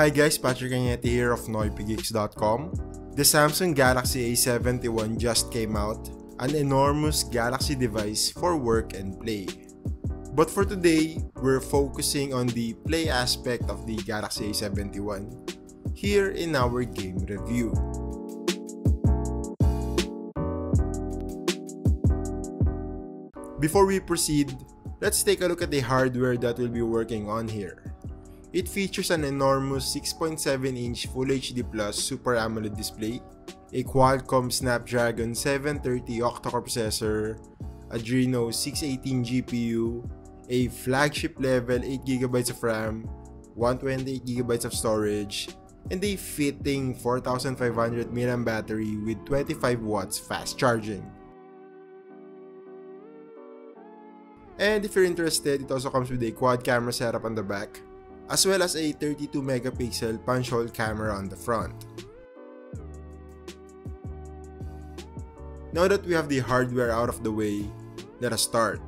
Hi guys, Patrick Cañete here of NoypiGeeks.com. The Samsung Galaxy A71 just came out, an enormous Galaxy device for work and play. But for today, we're focusing on the play aspect of the Galaxy A71 here in our game review. Before we proceed, let's take a look at the hardware that we'll be working on here. It features an enormous 6.7-inch Full HD Plus Super AMOLED display, a Qualcomm Snapdragon 730 octa-core processor, Adreno 618 GPU, a flagship level 8GB of RAM, 128GB of storage, and a fitting 4500 mAh battery with 25 watts fast charging. And if you're interested, it also comes with a quad camera setup on the back, as well as a 32 megapixel punch hole camera on the front. Now that we have the hardware out of the way, let us start.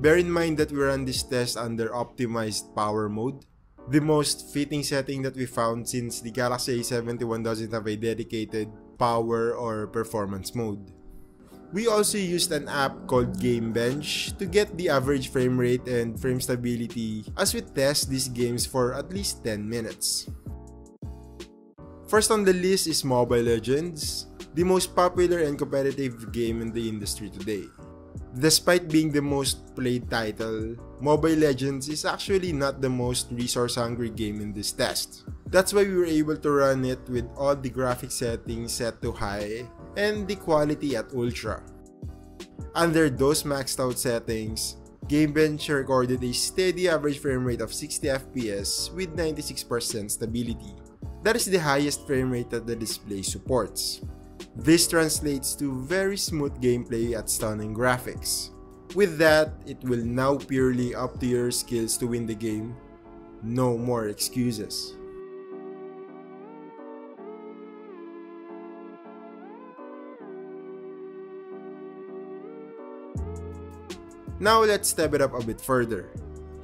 Bear in mind that we run this test under optimized power mode, the most fitting setting that we found since the Galaxy A71 doesn't have a dedicated power or performance mode. We also used an app called GameBench to get the average frame rate and frame stability as we test these games for at least 10 minutes. First on the list is Mobile Legends, the most popular and competitive game in the industry today. Despite being the most played title, Mobile Legends is actually not the most resource-hungry game in this test. That's why we were able to run it with all the graphic settings set to high and the quality at ultra. Under those maxed out settings, GameBench recorded a steady average frame rate of 60 FPS with 96% stability. That is the highest frame rate that the display supports. This translates to very smooth gameplay at stunning graphics. With that, it will now purely up to your skills to win the game. No more excuses. Now let's step it up a bit further.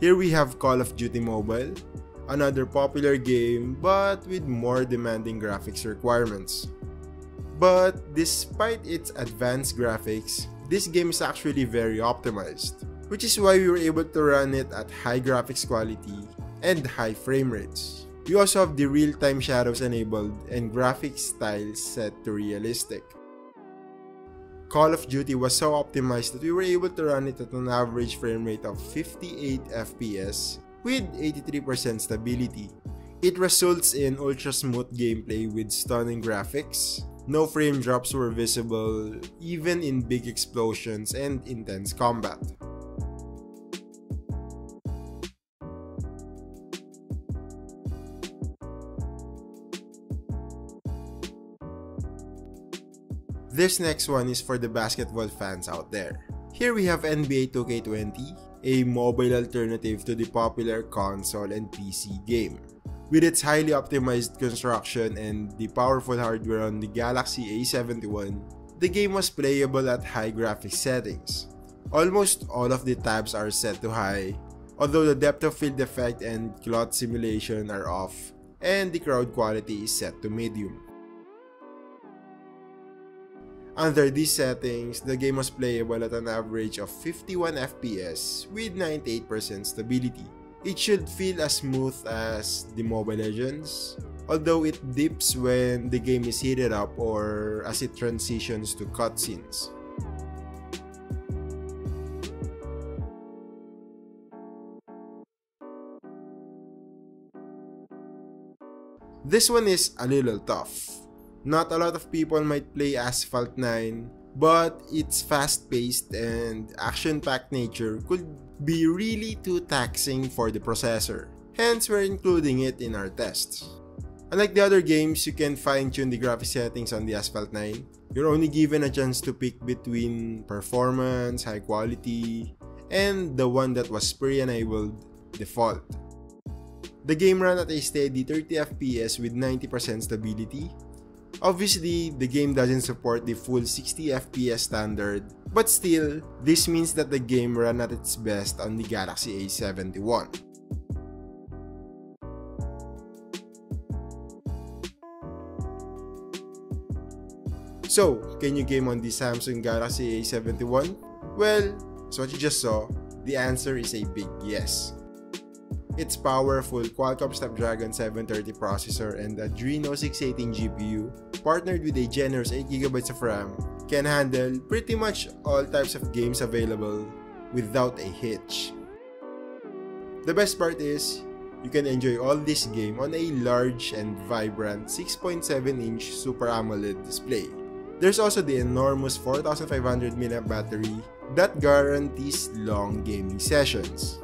Here we have Call of Duty Mobile, another popular game but with more demanding graphics requirements. But despite its advanced graphics, this game is actually very optimized, which is why we were able to run it at high graphics quality and high frame rates. We also have the real-time shadows enabled and graphics styles set to realistic. Call of Duty was so optimized that we were able to run it at an average frame rate of 58 FPS with 83% stability. It results in ultra smooth gameplay with stunning graphics. No frame drops were visible even in big explosions and intense combat. This next one is for the basketball fans out there. Here we have NBA 2K20, a mobile alternative to the popular console and PC game. With its highly optimized construction and the powerful hardware on the Galaxy A71, the game was playable at high graphics settings. Almost all of the tabs are set to high, although the depth of field effect and cloth simulation are off, and the crowd quality is set to medium. Under these settings, the game was playable at an average of 51 FPS with 98% stability. It should feel as smooth as the Mobile Legends, although it dips when the game is heated up or as it transitions to cutscenes. This one is a little tough not a lot of people might play Asphalt 9, but its fast-paced and action-packed nature could be really too taxing for the processor. Hence, we're including it in our tests. Unlike the other games, you can fine-tune the graphics settings on the Asphalt 9. You're only given a chance to pick between performance, high quality, and the one that was pre-enabled default. The game ran at a steady 30 FPS with 90% stability, Obviously, the game doesn't support the full 60 FPS standard, but still, this means that the game ran at its best on the Galaxy A71. So, can you game on the Samsung Galaxy A71? Well, as what you just saw, the answer is a big yes. Its powerful Qualcomm Snapdragon 730 processor and Adreno 618 GPU, partnered with a generous 8GB of RAM, can handle pretty much all types of games available without a hitch. The best part is, you can enjoy all this game on a large and vibrant 6.7-inch Super AMOLED display. There's also the enormous 4500 mAh battery that guarantees long gaming sessions.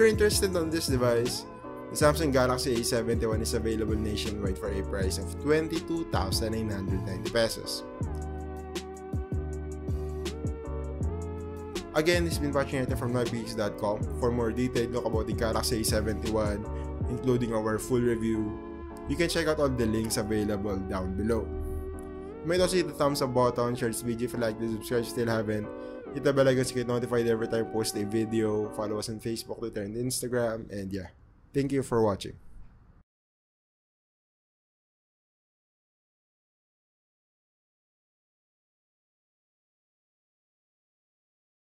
If you're interested on this device, the Samsung Galaxy A71 is available nationwide for a price of 22,990 pesos. Again, this has been Pat Cañete from NoypiGeeks.com. For more detailed look about the Galaxy A71, including our full review, you can check out all the links available down below. You might also hit the thumbs up button, share this video if you like this, subscribe if you still haven't, bell icon to get notified every time I post a video, follow us on Facebook, Twitter, and Instagram, and yeah, thank you for watching.